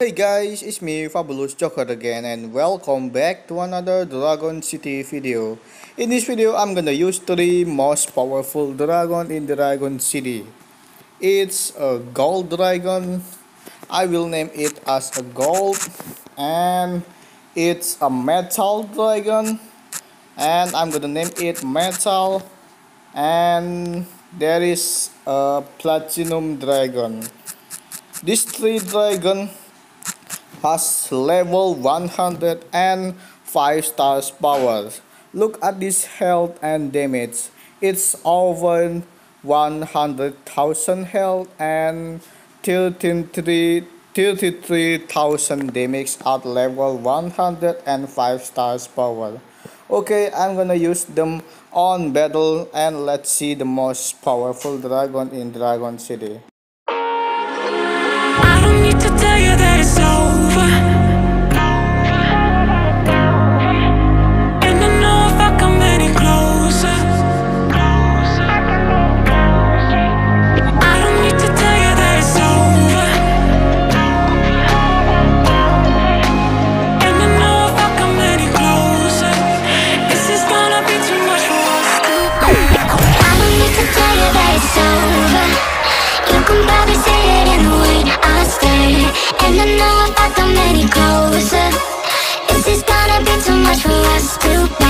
Hey guys, it's me Fabulous Joker again and welcome back to another Dragon City video. In this video, I'm gonna use 3 most powerful dragon in Dragon City. It's a gold dragon, I will name it as a gold and it's a metal dragon and I'm gonna name it metal and there is a platinum dragon. These three dragon has level 105 stars power. Look at this health and damage. It's over 100,000 health and 33,000 damage at level 105 stars power. Okay, I'm gonna use them on battle and let's see the most powerful dragon in Dragon City. Still.